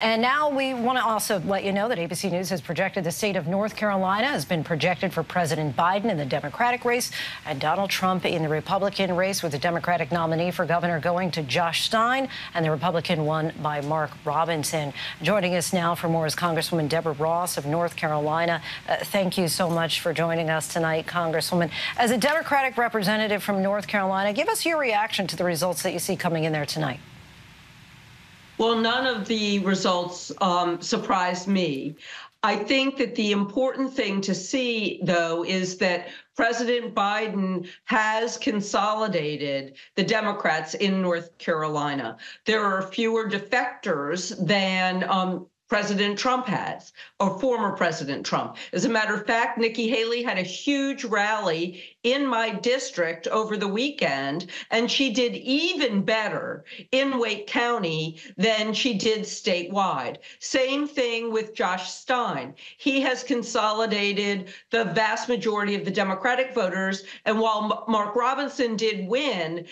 And now we want to also let you know that ABC News has projected the state of North Carolina has been projected for President Biden in the Democratic race and Donald Trump in the Republican race, with the Democratic nominee for governor going to Josh Stein and the Republican one by Mark Robinson. Joining us now for more is Congresswoman Deborah Ross of North Carolina. Uh, thank you so much for joining us tonight, Congresswoman. As a Democratic representative from North Carolina, give us your reaction to the results that you see coming in there tonight. Well, none of the results um, surprised me. I think that the important thing to see, though, is that President Biden has consolidated the Democrats in North Carolina. There are fewer defectors than um, President Trump has, or former President Trump. As a matter of fact, Nikki Haley had a huge rally in my district over the weekend, and she did even better in Wake County than she did statewide. Same thing with Josh Stein. He has consolidated the vast majority of the Democratic voters, and while Mark Robinson did win,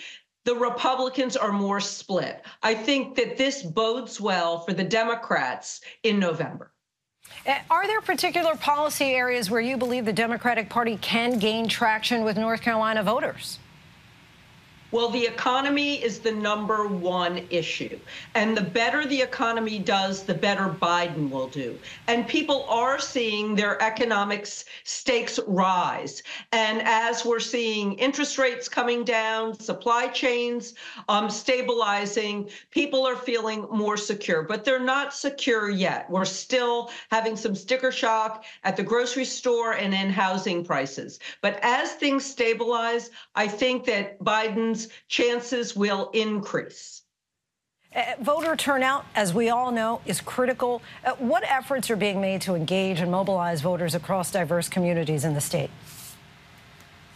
the Republicans are more split. I think that this bodes well for the Democrats in November. Uh, are there particular policy areas where you believe the Democratic Party can gain traction with North Carolina voters? Well, the economy is the number one issue. And the better the economy does, the better Biden will do. And people are seeing their economic stakes rise. And as we're seeing interest rates coming down, supply chains um, stabilizing, people are feeling more secure. But they're not secure yet. We're still having some sticker shock at the grocery store and in housing prices. But as things stabilize, I think that Biden's chances will increase. Uh, voter turnout, as we all know, is critical. Uh, what efforts are being made to engage and mobilize voters across diverse communities in the state?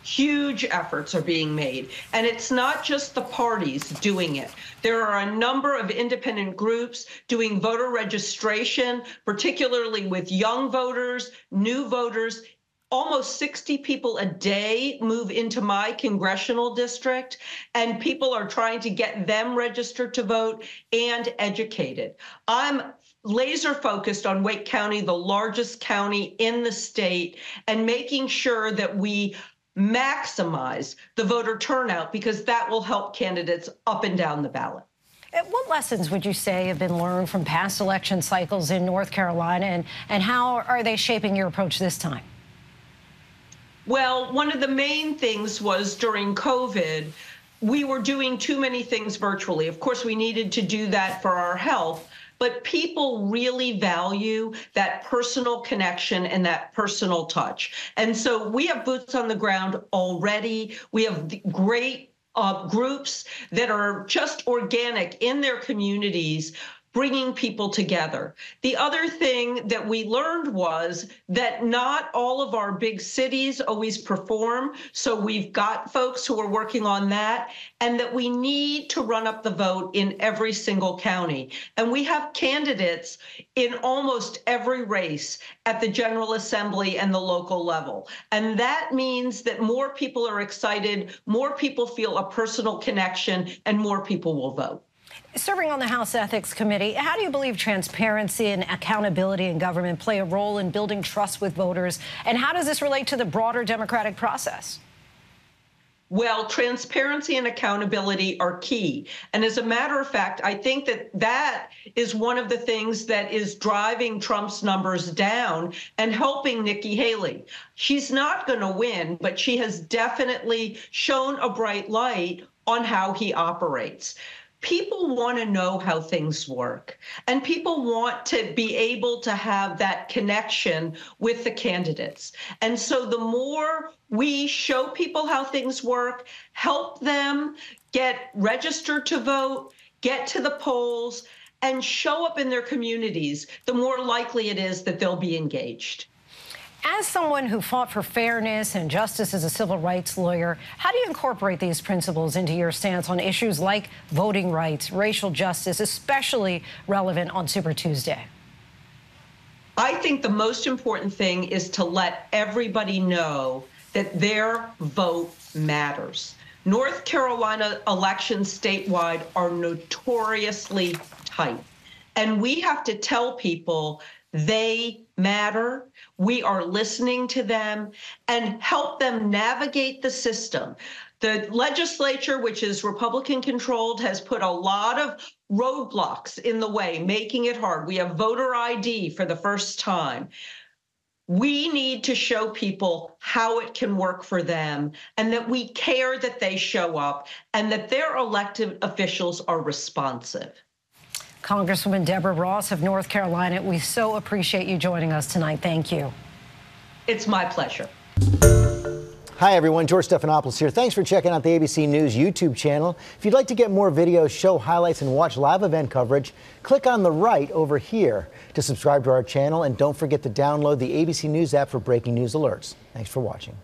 Huge efforts are being made. And it's not just the parties doing it. There are a number of independent groups doing voter registration, particularly with young voters, new voters, almost 60 people a day move into my congressional district, and people are trying to get them registered to vote and educated. I'm laser focused on Wake County, the largest county in the state, and making sure that we maximize the voter turnout because that will help candidates up and down the ballot. Uh, what lessons would you say have been learned from past election cycles in North Carolina, and, and how are they shaping your approach this time? Well, one of the main things was during COVID, we were doing too many things virtually. Of course, we needed to do that for our health, but people really value that personal connection and that personal touch. And so we have boots on the ground already. We have great uh, groups that are just organic in their communities bringing people together. The other thing that we learned was that not all of our big cities always perform. So we've got folks who are working on that, and that we need to run up the vote in every single county. And we have candidates in almost every race at the General Assembly and the local level. And that means that more people are excited, more people feel a personal connection, and more people will vote. Serving on the House Ethics Committee, how do you believe transparency and accountability in government play a role in building trust with voters? And how does this relate to the broader democratic process? Well, transparency and accountability are key. And as a matter of fact, I think that that is one of the things that is driving Trump's numbers down and helping Nikki Haley. She's not going to win, but she has definitely shown a bright light on how he operates people want to know how things work and people want to be able to have that connection with the candidates. And so the more we show people how things work, help them get registered to vote, get to the polls, and show up in their communities, the more likely it is that they'll be engaged. As someone who fought for fairness and justice as a civil rights lawyer, how do you incorporate these principles into your stance on issues like voting rights, racial justice, especially relevant on Super Tuesday? I think the most important thing is to let everybody know that their vote matters. North Carolina elections statewide are notoriously tight. And we have to tell people they matter. We are listening to them and help them navigate the system. The legislature, which is Republican controlled, has put a lot of roadblocks in the way, making it hard. We have voter ID for the first time. We need to show people how it can work for them and that we care that they show up and that their elected officials are responsive. Congresswoman Deborah Ross of North Carolina, we so appreciate you joining us tonight. Thank you. It's my pleasure. Hi, everyone. George Stephanopoulos here. Thanks for checking out the ABC News YouTube channel. If you'd like to get more videos, show highlights, and watch live event coverage, click on the right over here to subscribe to our channel. And don't forget to download the ABC News app for breaking news alerts. Thanks for watching.